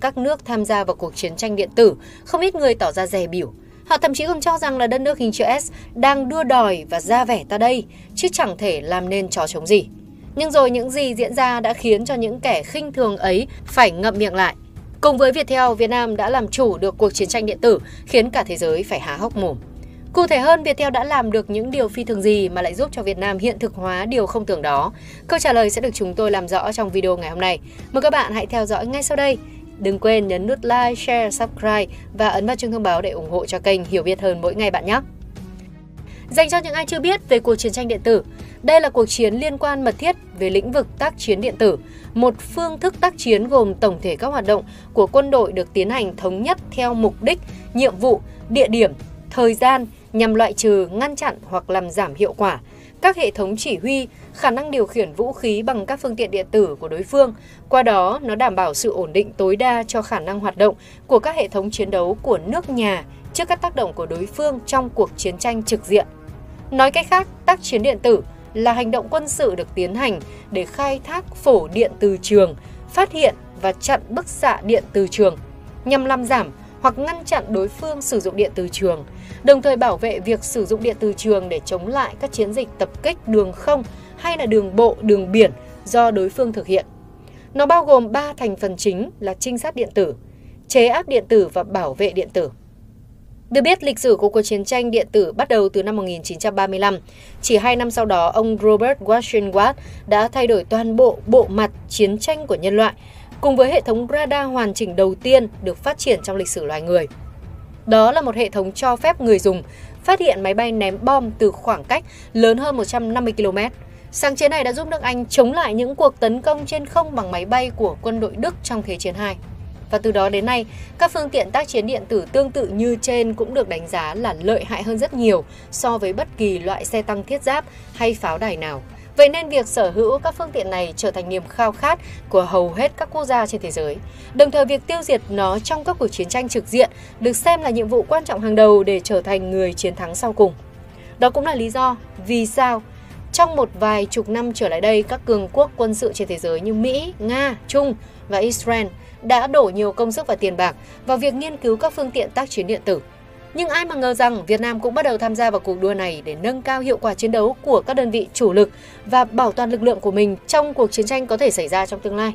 các nước tham gia vào cuộc chiến tranh điện tử, không ít người tỏ ra dè biểu. Họ thậm chí còn cho rằng là đất nước hình chữ S đang đua đòi và ra vẻ ta đây, chứ chẳng thể làm nên trò chống gì. Nhưng rồi những gì diễn ra đã khiến cho những kẻ khinh thường ấy phải ngậm miệng lại. Cùng với Viettel, Việt Nam đã làm chủ được cuộc chiến tranh điện tử, khiến cả thế giới phải há hốc mồm. Cụ thể hơn, Viettel đã làm được những điều phi thường gì mà lại giúp cho Việt Nam hiện thực hóa điều không tưởng đó? Câu trả lời sẽ được chúng tôi làm rõ trong video ngày hôm nay. Mời các bạn hãy theo dõi ngay sau đây. Đừng quên nhấn nút like, share, subscribe và ấn vào chuông thông báo để ủng hộ cho kênh hiểu biết hơn mỗi ngày bạn nhé. Dành cho những ai chưa biết về cuộc chiến tranh điện tử, đây là cuộc chiến liên quan mật thiết về lĩnh vực tác chiến điện tử, một phương thức tác chiến gồm tổng thể các hoạt động của quân đội được tiến hành thống nhất theo mục đích, nhiệm vụ, địa điểm, thời gian nhằm loại trừ, ngăn chặn hoặc làm giảm hiệu quả các hệ thống chỉ huy, khả năng điều khiển vũ khí bằng các phương tiện điện tử của đối phương. Qua đó, nó đảm bảo sự ổn định tối đa cho khả năng hoạt động của các hệ thống chiến đấu của nước nhà trước các tác động của đối phương trong cuộc chiến tranh trực diện. Nói cách khác, tác chiến điện tử là hành động quân sự được tiến hành để khai thác phổ điện từ trường, phát hiện và chặn bức xạ điện từ trường nhằm làm giảm hoặc ngăn chặn đối phương sử dụng điện từ trường, đồng thời bảo vệ việc sử dụng điện từ trường để chống lại các chiến dịch tập kích đường không hay là đường bộ, đường biển do đối phương thực hiện. Nó bao gồm 3 thành phần chính là trinh sát điện tử, chế áp điện tử và bảo vệ điện tử. Được biết, lịch sử của cuộc chiến tranh điện tử bắt đầu từ năm 1935. Chỉ hai năm sau đó, ông Robert Washington Watt đã thay đổi toàn bộ bộ mặt chiến tranh của nhân loại, cùng với hệ thống radar hoàn chỉnh đầu tiên được phát triển trong lịch sử loài người. Đó là một hệ thống cho phép người dùng phát hiện máy bay ném bom từ khoảng cách lớn hơn 150 km. Sáng chế này đã giúp nước Anh chống lại những cuộc tấn công trên không bằng máy bay của quân đội Đức trong Thế chiến II. Và từ đó đến nay, các phương tiện tác chiến điện tử tương tự như trên cũng được đánh giá là lợi hại hơn rất nhiều so với bất kỳ loại xe tăng thiết giáp hay pháo đài nào. Vậy nên việc sở hữu các phương tiện này trở thành niềm khao khát của hầu hết các quốc gia trên thế giới. Đồng thời việc tiêu diệt nó trong các cuộc chiến tranh trực diện được xem là nhiệm vụ quan trọng hàng đầu để trở thành người chiến thắng sau cùng. Đó cũng là lý do vì sao trong một vài chục năm trở lại đây các cường quốc quân sự trên thế giới như Mỹ, Nga, Trung và Israel đã đổ nhiều công sức và tiền bạc vào việc nghiên cứu các phương tiện tác chiến điện tử nhưng ai mà ngờ rằng Việt Nam cũng bắt đầu tham gia vào cuộc đua này để nâng cao hiệu quả chiến đấu của các đơn vị chủ lực và bảo toàn lực lượng của mình trong cuộc chiến tranh có thể xảy ra trong tương lai.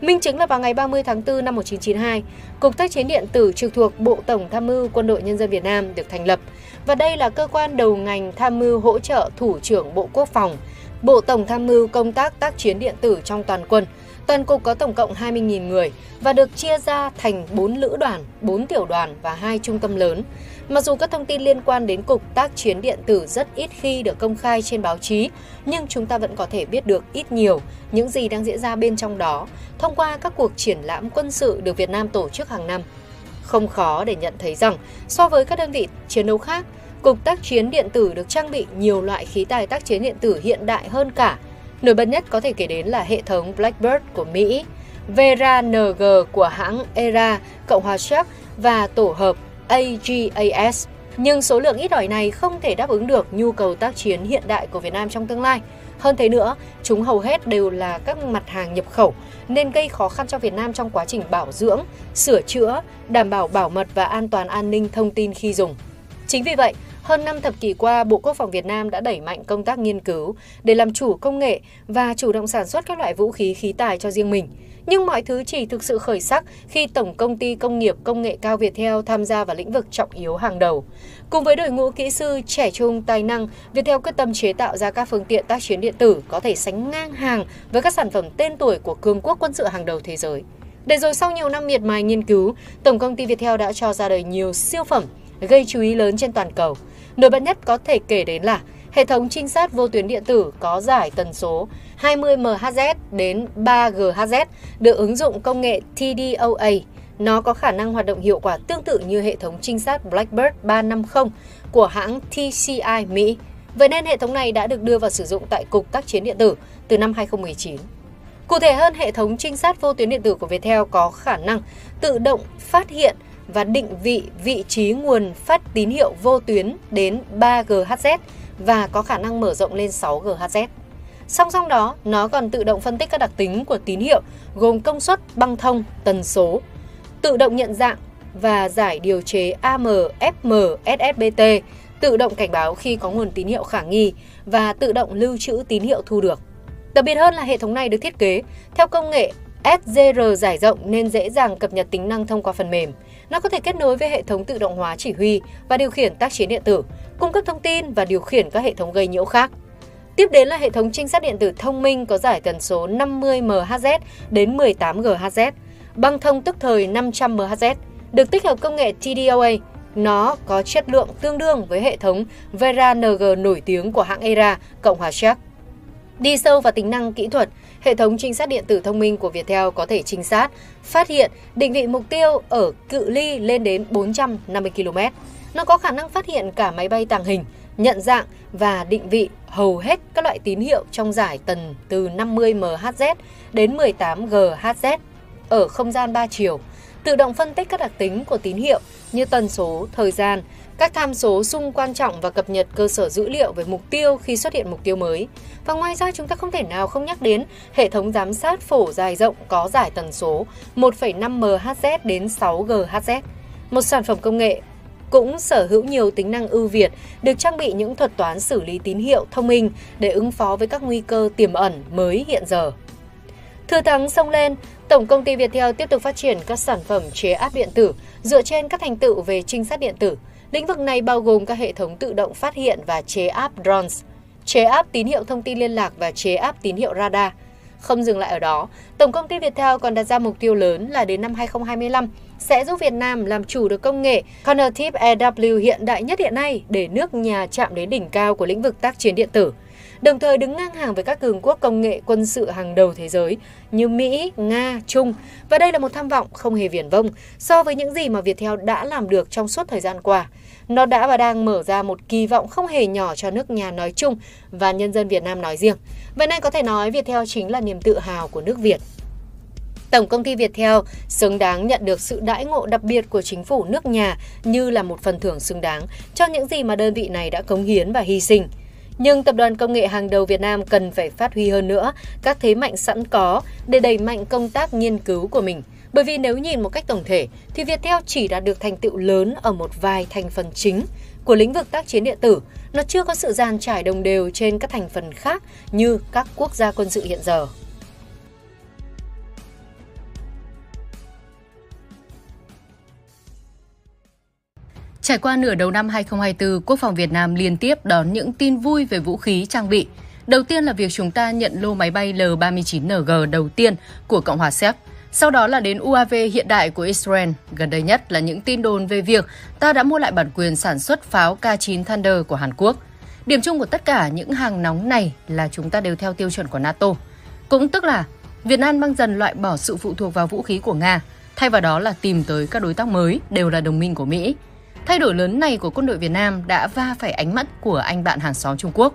Minh chứng là vào ngày 30 tháng 4 năm 1992, Cục Tác chiến điện tử trực thuộc Bộ Tổng Tham mưu Quân đội Nhân dân Việt Nam được thành lập. Và đây là cơ quan đầu ngành tham mưu hỗ trợ Thủ trưởng Bộ Quốc phòng, Bộ Tổng Tham mưu công tác tác chiến điện tử trong toàn quân – Toàn cục có tổng cộng 20.000 người và được chia ra thành 4 lữ đoàn, 4 tiểu đoàn và 2 trung tâm lớn. Mặc dù các thông tin liên quan đến cục tác chiến điện tử rất ít khi được công khai trên báo chí, nhưng chúng ta vẫn có thể biết được ít nhiều những gì đang diễn ra bên trong đó thông qua các cuộc triển lãm quân sự được Việt Nam tổ chức hàng năm. Không khó để nhận thấy rằng, so với các đơn vị chiến đấu khác, Cục tác chiến điện tử được trang bị nhiều loại khí tài tác chiến điện tử hiện đại hơn cả – Nổi bật nhất có thể kể đến là hệ thống Blackbird của Mỹ, Vera NG của hãng ERA, Cộng hòa Séc và tổ hợp AGAS. Nhưng số lượng ít ỏi này không thể đáp ứng được nhu cầu tác chiến hiện đại của Việt Nam trong tương lai. Hơn thế nữa, chúng hầu hết đều là các mặt hàng nhập khẩu nên gây khó khăn cho Việt Nam trong quá trình bảo dưỡng, sửa chữa, đảm bảo bảo mật và an toàn an ninh thông tin khi dùng. Chính vì vậy, hơn 5 thập kỷ qua, Bộ Quốc phòng Việt Nam đã đẩy mạnh công tác nghiên cứu để làm chủ công nghệ và chủ động sản xuất các loại vũ khí khí tài cho riêng mình. Nhưng mọi thứ chỉ thực sự khởi sắc khi Tổng Công ty Công nghiệp Công nghệ cao Viettel tham gia vào lĩnh vực trọng yếu hàng đầu. Cùng với đội ngũ kỹ sư trẻ trung tài năng, Viettel quyết tâm chế tạo ra các phương tiện tác chiến điện tử có thể sánh ngang hàng với các sản phẩm tên tuổi của cường quốc quân sự hàng đầu thế giới. Để rồi sau nhiều năm miệt mài nghiên cứu, Tổng công ty Viettel đã cho ra đời nhiều siêu phẩm gây chú ý lớn trên toàn cầu. Nổi bật nhất có thể kể đến là hệ thống trinh sát vô tuyến điện tử có giải tần số 20 MHz đến 3 GHz được ứng dụng công nghệ TDOA. Nó có khả năng hoạt động hiệu quả tương tự như hệ thống trinh sát Blackbird 350 của hãng TCI Mỹ. Vậy nên hệ thống này đã được đưa vào sử dụng tại Cục Tác chiến điện tử từ năm 2019. Cụ thể hơn, hệ thống trinh sát vô tuyến điện tử của Viettel có khả năng tự động phát hiện và định vị vị trí nguồn phát tín hiệu vô tuyến đến 3 GHz và có khả năng mở rộng lên 6 GHz. Song song đó, nó còn tự động phân tích các đặc tính của tín hiệu gồm công suất, băng thông, tần số. tự động nhận dạng và giải điều chế AM, FM, SSBT, tự động cảnh báo khi có nguồn tín hiệu khả nghi và tự động lưu trữ tín hiệu thu được. Đặc biệt hơn là hệ thống này được thiết kế theo công nghệ SGR giải rộng nên dễ dàng cập nhật tính năng thông qua phần mềm. Nó có thể kết nối với hệ thống tự động hóa chỉ huy và điều khiển tác chiến điện tử, cung cấp thông tin và điều khiển các hệ thống gây nhiễu khác. Tiếp đến là hệ thống trinh sát điện tử thông minh có giải tần số 50 MHz đến 18 GHz, băng thông tức thời 500 MHz, được tích hợp công nghệ TDOA. Nó có chất lượng tương đương với hệ thống Vera NG nổi tiếng của hãng ERA, Cộng hòa Czech. Đi sâu vào tính năng kỹ thuật, hệ thống trinh sát điện tử thông minh của Viettel có thể trinh sát, phát hiện, định vị mục tiêu ở cự ly lên đến 450 km. Nó có khả năng phát hiện cả máy bay tàng hình, nhận dạng và định vị hầu hết các loại tín hiệu trong giải tần từ 50 MHz đến 18 GHz ở không gian 3 chiều, tự động phân tích các đặc tính của tín hiệu như tần số, thời gian, các tham số xung quan trọng và cập nhật cơ sở dữ liệu về mục tiêu khi xuất hiện mục tiêu mới. Và ngoài ra chúng ta không thể nào không nhắc đến hệ thống giám sát phổ dài rộng có giải tần số 1,5 MHz đến 6 GHz. Một sản phẩm công nghệ cũng sở hữu nhiều tính năng ưu việt, được trang bị những thuật toán xử lý tín hiệu thông minh để ứng phó với các nguy cơ tiềm ẩn mới hiện giờ. Thừa thắng sông lên, Tổng công ty Viettel tiếp tục phát triển các sản phẩm chế áp điện tử dựa trên các thành tựu về trinh sát điện tử. Lĩnh vực này bao gồm các hệ thống tự động phát hiện và chế áp drones, chế áp tín hiệu thông tin liên lạc và chế áp tín hiệu radar. Không dừng lại ở đó, Tổng công ty Viettel còn đặt ra mục tiêu lớn là đến năm 2025 sẽ giúp Việt Nam làm chủ được công nghệ Cognitive EW hiện đại nhất hiện nay để nước nhà chạm đến đỉnh cao của lĩnh vực tác chiến điện tử đồng thời đứng ngang hàng với các cường quốc công nghệ quân sự hàng đầu thế giới như Mỹ, Nga, Trung. Và đây là một tham vọng không hề viển vông so với những gì mà Viettel đã làm được trong suốt thời gian qua. Nó đã và đang mở ra một kỳ vọng không hề nhỏ cho nước nhà nói chung và nhân dân Việt Nam nói riêng. Vậy nên có thể nói Viettel chính là niềm tự hào của nước Việt. Tổng công ty Viettel xứng đáng nhận được sự đãi ngộ đặc biệt của chính phủ nước nhà như là một phần thưởng xứng đáng cho những gì mà đơn vị này đã cống hiến và hy sinh. Nhưng tập đoàn công nghệ hàng đầu Việt Nam cần phải phát huy hơn nữa các thế mạnh sẵn có để đẩy mạnh công tác nghiên cứu của mình. Bởi vì nếu nhìn một cách tổng thể thì Viettel chỉ đạt được thành tựu lớn ở một vài thành phần chính của lĩnh vực tác chiến điện tử. Nó chưa có sự dàn trải đồng đều trên các thành phần khác như các quốc gia quân sự hiện giờ. Trải qua nửa đầu năm 2024, Quốc phòng Việt Nam liên tiếp đón những tin vui về vũ khí trang bị. Đầu tiên là việc chúng ta nhận lô máy bay L-39NG đầu tiên của Cộng hòa Séc. Sau đó là đến UAV hiện đại của Israel. Gần đây nhất là những tin đồn về việc ta đã mua lại bản quyền sản xuất pháo K9 Thunder của Hàn Quốc. Điểm chung của tất cả những hàng nóng này là chúng ta đều theo tiêu chuẩn của NATO. Cũng tức là Việt Nam đang dần loại bỏ sự phụ thuộc vào vũ khí của Nga, thay vào đó là tìm tới các đối tác mới đều là đồng minh của Mỹ. Thay đổi lớn này của quân đội Việt Nam đã va phải ánh mắt của anh bạn hàng xóm Trung Quốc.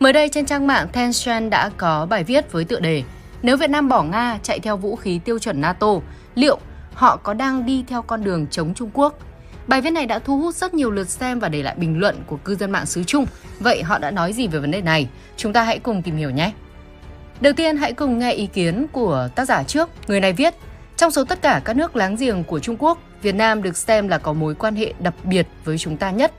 Mới đây trên trang mạng Tencent đã có bài viết với tựa đề nếu Việt Nam bỏ Nga chạy theo vũ khí tiêu chuẩn NATO, liệu họ có đang đi theo con đường chống Trung Quốc? Bài viết này đã thu hút rất nhiều lượt xem và để lại bình luận của cư dân mạng xứ Trung. Vậy họ đã nói gì về vấn đề này? Chúng ta hãy cùng tìm hiểu nhé. Đầu tiên hãy cùng nghe ý kiến của tác giả trước. Người này viết, trong số tất cả các nước láng giềng của Trung Quốc, Việt Nam được xem là có mối quan hệ đặc biệt với chúng ta nhất.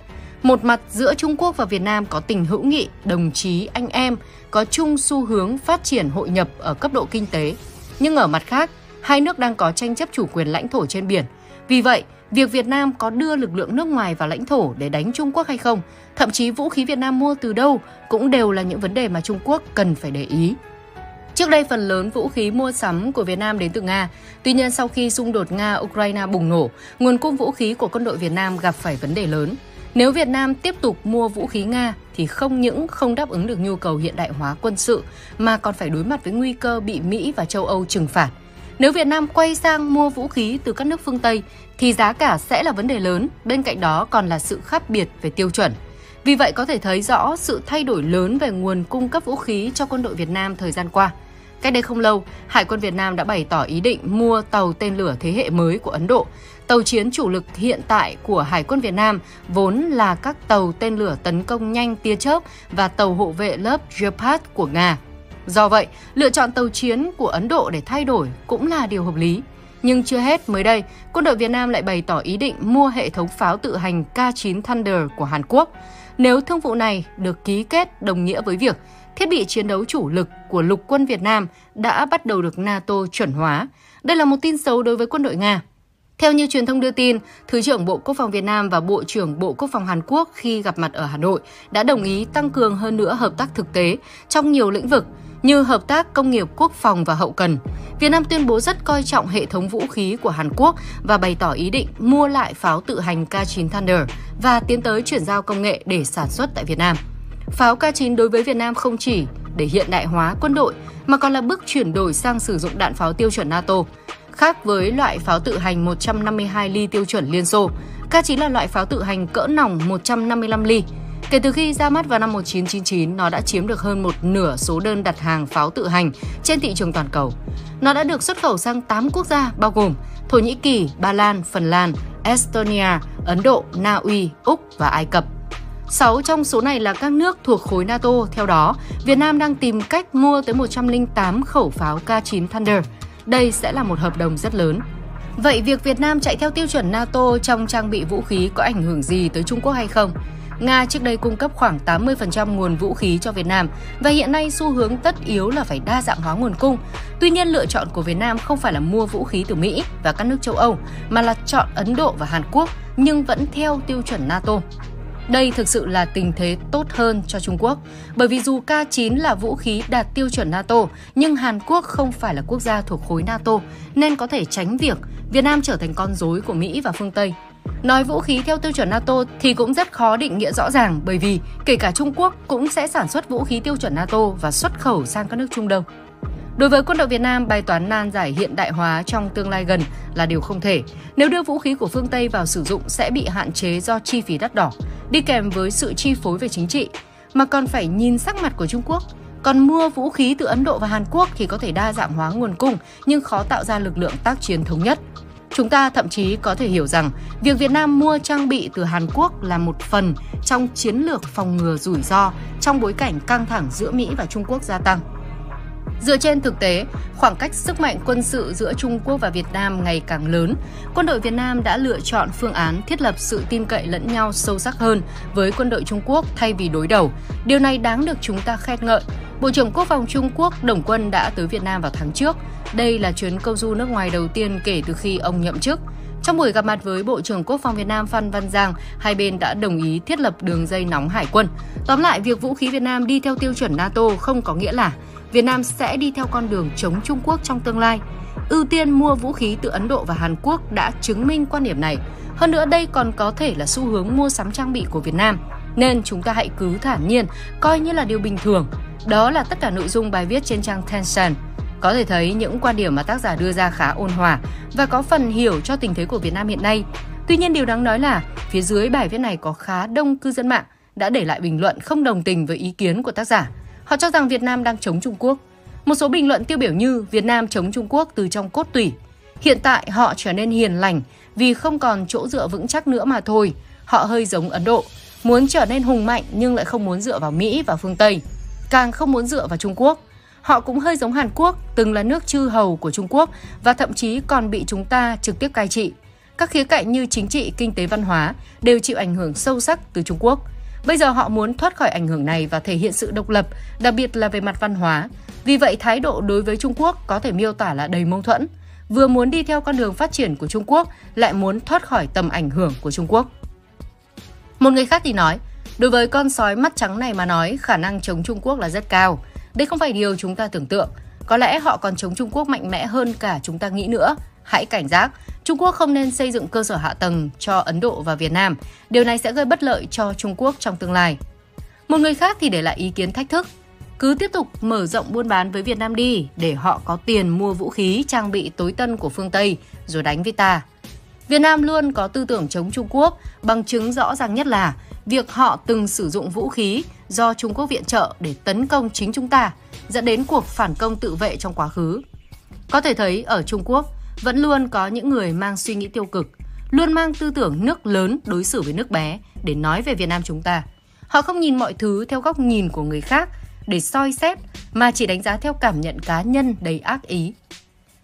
Một mặt giữa Trung Quốc và Việt Nam có tình hữu nghị, đồng chí, anh em, có chung xu hướng phát triển hội nhập ở cấp độ kinh tế. Nhưng ở mặt khác, hai nước đang có tranh chấp chủ quyền lãnh thổ trên biển. Vì vậy, việc Việt Nam có đưa lực lượng nước ngoài vào lãnh thổ để đánh Trung Quốc hay không, thậm chí vũ khí Việt Nam mua từ đâu cũng đều là những vấn đề mà Trung Quốc cần phải để ý. Trước đây phần lớn vũ khí mua sắm của Việt Nam đến từ Nga. Tuy nhiên sau khi xung đột Nga-Ukraine bùng nổ, nguồn cung vũ khí của quân đội Việt Nam gặp phải vấn đề lớn. Nếu Việt Nam tiếp tục mua vũ khí Nga thì không những không đáp ứng được nhu cầu hiện đại hóa quân sự mà còn phải đối mặt với nguy cơ bị Mỹ và châu Âu trừng phạt. Nếu Việt Nam quay sang mua vũ khí từ các nước phương Tây thì giá cả sẽ là vấn đề lớn, bên cạnh đó còn là sự khác biệt về tiêu chuẩn. Vì vậy có thể thấy rõ sự thay đổi lớn về nguồn cung cấp vũ khí cho quân đội Việt Nam thời gian qua. Cách đây không lâu, Hải quân Việt Nam đã bày tỏ ý định mua tàu tên lửa thế hệ mới của Ấn Độ. Tàu chiến chủ lực hiện tại của Hải quân Việt Nam vốn là các tàu tên lửa tấn công nhanh tia chớp và tàu hộ vệ lớp Gepard của Nga. Do vậy, lựa chọn tàu chiến của Ấn Độ để thay đổi cũng là điều hợp lý. Nhưng chưa hết, mới đây, quân đội Việt Nam lại bày tỏ ý định mua hệ thống pháo tự hành K9 Thunder của Hàn Quốc. Nếu thương vụ này được ký kết đồng nghĩa với việc thiết bị chiến đấu chủ lực của lục quân Việt Nam đã bắt đầu được NATO chuẩn hóa. Đây là một tin xấu đối với quân đội Nga. Theo như truyền thông đưa tin, Thứ trưởng Bộ Quốc phòng Việt Nam và Bộ trưởng Bộ Quốc phòng Hàn Quốc khi gặp mặt ở Hà Nội đã đồng ý tăng cường hơn nữa hợp tác thực tế trong nhiều lĩnh vực như hợp tác công nghiệp quốc phòng và hậu cần. Việt Nam tuyên bố rất coi trọng hệ thống vũ khí của Hàn Quốc và bày tỏ ý định mua lại pháo tự hành K9 Thunder và tiến tới chuyển giao công nghệ để sản xuất tại Việt Nam. Pháo K9 đối với Việt Nam không chỉ để hiện đại hóa quân đội mà còn là bước chuyển đổi sang sử dụng đạn pháo tiêu chuẩn NATO. Khác với loại pháo tự hành 152 ly tiêu chuẩn Liên Xô, K9 là loại pháo tự hành cỡ nòng 155 ly. Kể từ khi ra mắt vào năm 1999, nó đã chiếm được hơn một nửa số đơn đặt hàng pháo tự hành trên thị trường toàn cầu. Nó đã được xuất khẩu sang 8 quốc gia bao gồm Thổ Nhĩ Kỳ, Ba Lan, Phần Lan, Estonia, Ấn Độ, Na Uy, Úc và Ai Cập. 6 trong số này là các nước thuộc khối NATO. Theo đó, Việt Nam đang tìm cách mua tới 108 khẩu pháo K9 Thunder. Đây sẽ là một hợp đồng rất lớn. Vậy việc Việt Nam chạy theo tiêu chuẩn NATO trong trang bị vũ khí có ảnh hưởng gì tới Trung Quốc hay không? Nga trước đây cung cấp khoảng 80% nguồn vũ khí cho Việt Nam và hiện nay xu hướng tất yếu là phải đa dạng hóa nguồn cung. Tuy nhiên, lựa chọn của Việt Nam không phải là mua vũ khí từ Mỹ và các nước châu Âu, mà là chọn Ấn Độ và Hàn Quốc, nhưng vẫn theo tiêu chuẩn NATO. Đây thực sự là tình thế tốt hơn cho Trung Quốc, bởi vì dù K9 là vũ khí đạt tiêu chuẩn NATO, nhưng Hàn Quốc không phải là quốc gia thuộc khối NATO, nên có thể tránh việc Việt Nam trở thành con rối của Mỹ và phương Tây. Nói vũ khí theo tiêu chuẩn NATO thì cũng rất khó định nghĩa rõ ràng bởi vì kể cả Trung Quốc cũng sẽ sản xuất vũ khí tiêu chuẩn NATO và xuất khẩu sang các nước Trung Đông. Đối với quân đội Việt Nam, bài toán nan giải hiện đại hóa trong tương lai gần là điều không thể. Nếu đưa vũ khí của phương Tây vào sử dụng sẽ bị hạn chế do chi phí đắt đỏ, đi kèm với sự chi phối về chính trị, mà còn phải nhìn sắc mặt của Trung Quốc. Còn mua vũ khí từ Ấn Độ và Hàn Quốc thì có thể đa dạng hóa nguồn cung nhưng khó tạo ra lực lượng tác chiến thống nhất. Chúng ta thậm chí có thể hiểu rằng việc Việt Nam mua trang bị từ Hàn Quốc là một phần trong chiến lược phòng ngừa rủi ro trong bối cảnh căng thẳng giữa Mỹ và Trung Quốc gia tăng. Dựa trên thực tế, khoảng cách sức mạnh quân sự giữa Trung Quốc và Việt Nam ngày càng lớn, quân đội Việt Nam đã lựa chọn phương án thiết lập sự tin cậy lẫn nhau sâu sắc hơn với quân đội Trung Quốc thay vì đối đầu. Điều này đáng được chúng ta khen ngợi. Bộ trưởng Quốc phòng Trung Quốc Đồng Quân đã tới Việt Nam vào tháng trước. Đây là chuyến công du nước ngoài đầu tiên kể từ khi ông nhậm chức. Trong buổi gặp mặt với Bộ trưởng Quốc phòng Việt Nam Phan Văn Giang, hai bên đã đồng ý thiết lập đường dây nóng hải quân. Tóm lại, việc vũ khí Việt Nam đi theo tiêu chuẩn NATO không có nghĩa là Việt Nam sẽ đi theo con đường chống Trung Quốc trong tương lai. Ưu tiên mua vũ khí từ Ấn Độ và Hàn Quốc đã chứng minh quan điểm này. Hơn nữa đây còn có thể là xu hướng mua sắm trang bị của Việt Nam. Nên chúng ta hãy cứ thản nhiên, coi như là điều bình thường. Đó là tất cả nội dung bài viết trên trang Tencent. Có thể thấy những quan điểm mà tác giả đưa ra khá ôn hòa và có phần hiểu cho tình thế của Việt Nam hiện nay. Tuy nhiên điều đáng nói là phía dưới bài viết này có khá đông cư dân mạng đã để lại bình luận không đồng tình với ý kiến của tác giả. Họ cho rằng Việt Nam đang chống Trung Quốc. Một số bình luận tiêu biểu như Việt Nam chống Trung Quốc từ trong cốt tủy. Hiện tại họ trở nên hiền lành vì không còn chỗ dựa vững chắc nữa mà thôi. Họ hơi giống Ấn Độ, muốn trở nên hùng mạnh nhưng lại không muốn dựa vào Mỹ và phương Tây, càng không muốn dựa vào Trung Quốc. Họ cũng hơi giống Hàn Quốc, từng là nước chư hầu của Trung Quốc và thậm chí còn bị chúng ta trực tiếp cai trị. Các khía cạnh như chính trị, kinh tế, văn hóa đều chịu ảnh hưởng sâu sắc từ Trung Quốc. Bây giờ họ muốn thoát khỏi ảnh hưởng này và thể hiện sự độc lập, đặc biệt là về mặt văn hóa. Vì vậy, thái độ đối với Trung Quốc có thể miêu tả là đầy mâu thuẫn. Vừa muốn đi theo con đường phát triển của Trung Quốc, lại muốn thoát khỏi tầm ảnh hưởng của Trung Quốc. Một người khác thì nói, đối với con sói mắt trắng này mà nói, khả năng chống Trung Quốc là rất cao. Đây không phải điều chúng ta tưởng tượng. Có lẽ họ còn chống Trung Quốc mạnh mẽ hơn cả chúng ta nghĩ nữa. Hãy cảnh giác, Trung Quốc không nên xây dựng cơ sở hạ tầng cho Ấn Độ và Việt Nam. Điều này sẽ gây bất lợi cho Trung Quốc trong tương lai. Một người khác thì để lại ý kiến thách thức. Cứ tiếp tục mở rộng buôn bán với Việt Nam đi để họ có tiền mua vũ khí trang bị tối tân của phương Tây rồi đánh với ta. Việt Nam luôn có tư tưởng chống Trung Quốc, bằng chứng rõ ràng nhất là việc họ từng sử dụng vũ khí do Trung Quốc viện trợ để tấn công chính chúng ta, dẫn đến cuộc phản công tự vệ trong quá khứ. Có thể thấy ở Trung Quốc, vẫn luôn có những người mang suy nghĩ tiêu cực, luôn mang tư tưởng nước lớn đối xử với nước bé để nói về Việt Nam chúng ta. Họ không nhìn mọi thứ theo góc nhìn của người khác để soi xét mà chỉ đánh giá theo cảm nhận cá nhân đầy ác ý.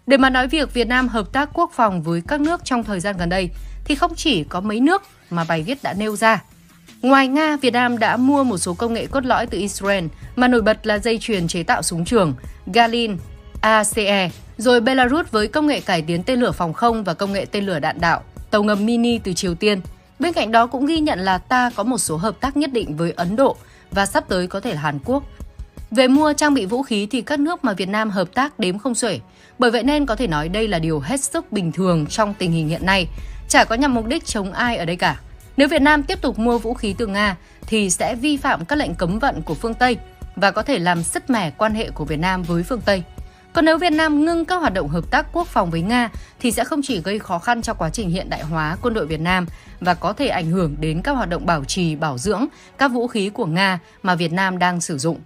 Để mà nói việc Việt Nam hợp tác quốc phòng với các nước trong thời gian gần đây thì không chỉ có mấy nước mà bài viết đã nêu ra. Ngoài Nga, Việt Nam đã mua một số công nghệ cốt lõi từ Israel mà nổi bật là dây chuyền chế tạo súng trường Galin ACE, rồi Belarus với công nghệ cải tiến tên lửa phòng không và công nghệ tên lửa đạn đạo, tàu ngầm mini từ Triều Tiên. Bên cạnh đó cũng ghi nhận là ta có một số hợp tác nhất định với Ấn Độ và sắp tới có thể là Hàn Quốc. Về mua trang bị vũ khí thì các nước mà Việt Nam hợp tác đếm không xuể. Bởi vậy nên có thể nói đây là điều hết sức bình thường trong tình hình hiện nay, chả có nhằm mục đích chống ai ở đây cả. Nếu Việt Nam tiếp tục mua vũ khí từ Nga thì sẽ vi phạm các lệnh cấm vận của phương Tây và có thể làm sứt mẻ quan hệ của Việt Nam với phương Tây. Còn nếu Việt Nam ngưng các hoạt động hợp tác quốc phòng với Nga thì sẽ không chỉ gây khó khăn cho quá trình hiện đại hóa quân đội Việt Nam và có thể ảnh hưởng đến các hoạt động bảo trì, bảo dưỡng các vũ khí của Nga mà Việt Nam đang sử dụng.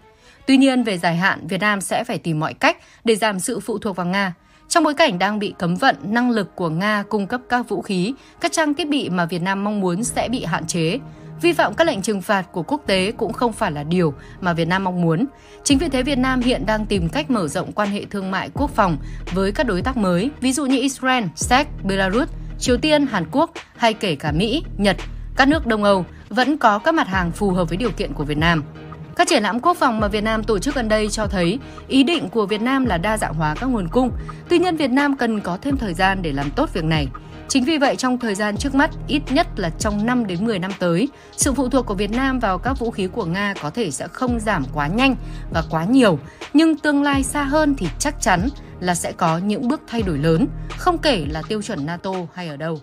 Tuy nhiên, về dài hạn, Việt Nam sẽ phải tìm mọi cách để giảm sự phụ thuộc vào Nga. Trong bối cảnh đang bị cấm vận, năng lực của Nga cung cấp các vũ khí, các trang thiết bị mà Việt Nam mong muốn sẽ bị hạn chế. Vi phạm các lệnh trừng phạt của quốc tế cũng không phải là điều mà Việt Nam mong muốn. Chính vì thế Việt Nam hiện đang tìm cách mở rộng quan hệ thương mại quốc phòng với các đối tác mới, ví dụ như Israel, Séc, Belarus, Triều Tiên, Hàn Quốc hay kể cả Mỹ, Nhật, các nước Đông Âu vẫn có các mặt hàng phù hợp với điều kiện của Việt Nam. Các triển lãm quốc phòng mà Việt Nam tổ chức gần đây cho thấy ý định của Việt Nam là đa dạng hóa các nguồn cung. Tuy nhiên Việt Nam cần có thêm thời gian để làm tốt việc này. Chính vì vậy trong thời gian trước mắt, ít nhất là trong 5 đến 10 năm tới, sự phụ thuộc của Việt Nam vào các vũ khí của Nga có thể sẽ không giảm quá nhanh và quá nhiều, nhưng tương lai xa hơn thì chắc chắn là sẽ có những bước thay đổi lớn, không kể là tiêu chuẩn NATO hay ở đâu.